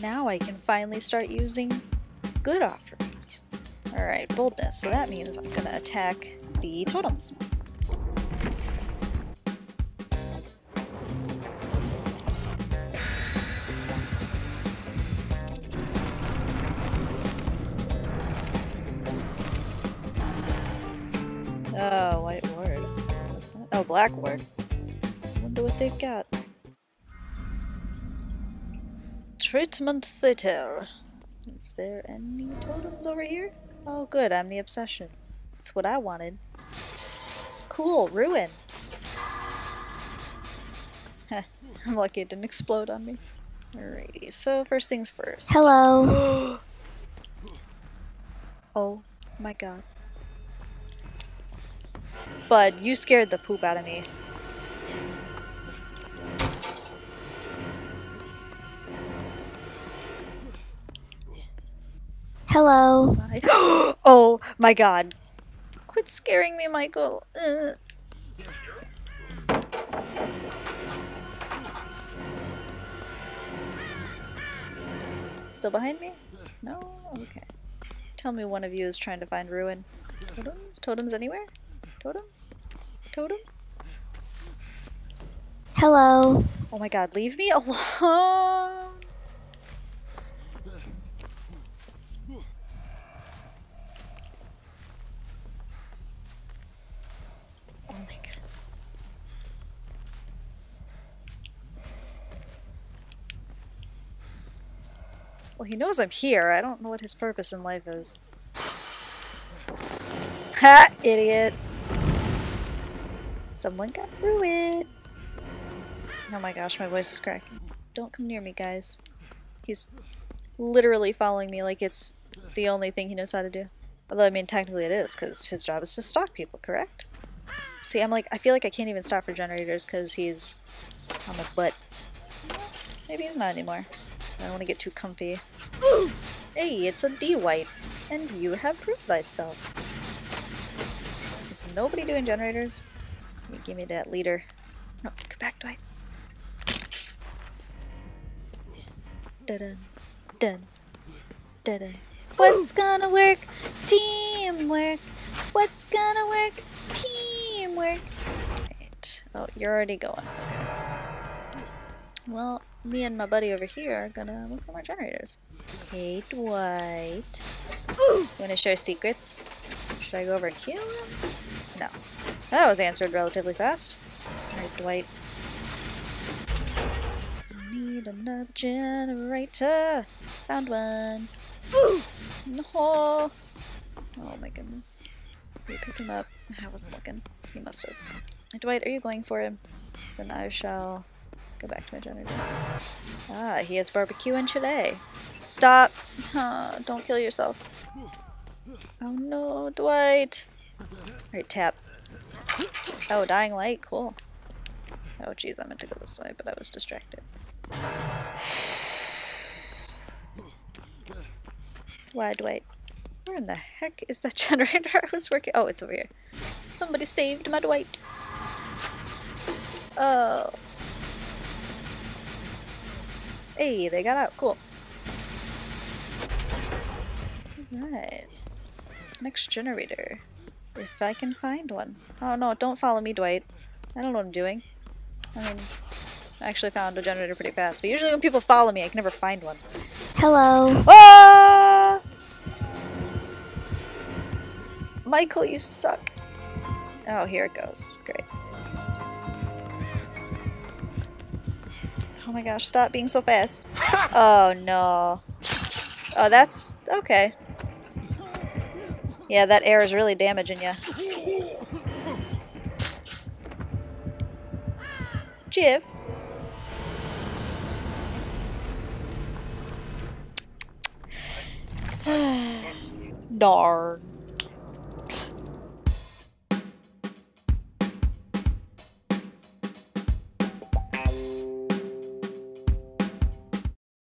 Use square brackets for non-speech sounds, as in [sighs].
Now I can finally start using good offerings. Alright, boldness. So that means I'm gonna attack the totems. Oh, white ward. Oh, black ward. Wonder what they've got. Treatment theater. Is there any totems over here? Oh good, I'm the obsession. That's what I wanted. Cool, ruin. Heh, I'm lucky it didn't explode on me. Alrighty, so first things first. Hello. [gasps] oh my god. Bud, you scared the poop out of me. Hello. [gasps] Oh my god. Quit scaring me, Michael. Uh. Still behind me? No? Okay. Tell me one of you is trying to find ruin. Totems? Totems anywhere? Totem? Totem? Hello. Oh my god, leave me [laughs] alone! Oh my god. Well, he knows I'm here. I don't know what his purpose in life is. [laughs] Ha! Idiot! Someone got ruined! Oh my gosh, my voice is cracking. Don't come near me, guys. He's literally following me like it's the only thing he knows how to do. Although, I mean, technically it is, because his job is to stalk people, correct? See, I'm like, I feel like I can't even stop for generators because he's on the butt. Maybe he's not anymore. I don't want to get too comfy. Hey, it's a D-White, and you have proved thyself. Is nobody doing generators? You give me that leader. No, go back, Dwight. Dun dun dun. What's gonna work? Teamwork. What's gonna work? Teamwork. Right. Oh, you're already going. Okay. Well, me and my buddy over here are gonna look for more generators. Hey, Dwight. You wanna share secrets? Should I go over and heal him? No. That was answered relatively fast. Alright, Dwight. Need another generator. Found one. No. Oh my goodness. We picked him up. I wasn't looking. He must have. Dwight, are you going for him? Then I shall go back to my generator. Ah, he has barbecue and chili. Stop! Don't kill yourself. Oh no, Dwight! Alright, tap. Oh, dying light, cool. Oh jeez, I meant to go this way, but I was distracted. Why, Dwight? Where in the heck is that [laughs] generator I was working? Oh, it's over here. Somebody saved my Dwight. Oh. Hey, they got out. Cool. Alright. Next generator. If I can find one. Oh no, don't follow me, Dwight. I don't know what I'm doing. I mean, I actually found a generator pretty fast, but usually when people follow me, I can never find one. Hello. Ah! Michael, you suck. Oh, here it goes. Great. Oh my gosh, stop being so fast. [laughs] Oh no. Oh, that's okay. Yeah, that air is really damaging you. Jiv. [sighs] Darn.